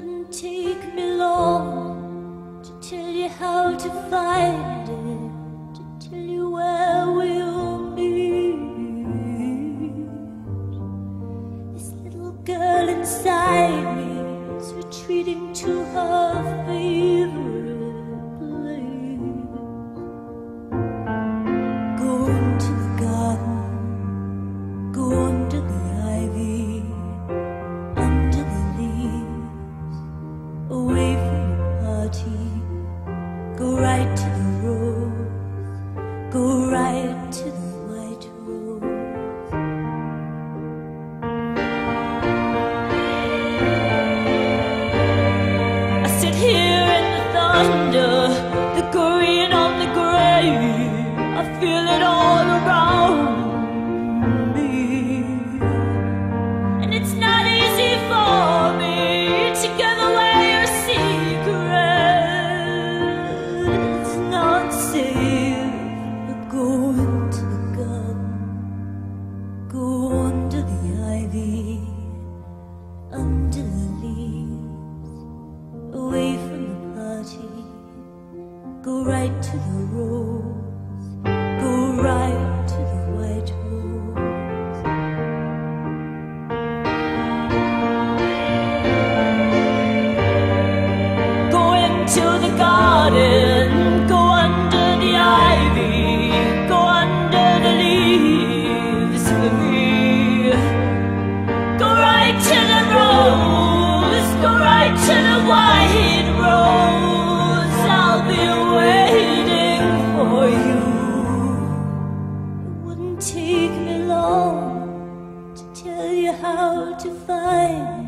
wouldn't take me long to tell you how to find it, to tell you where we'll meet. This little girl inside me right to the rose, away from the party. Go right to the rose, go right to the white rose. Go into the garden, how to find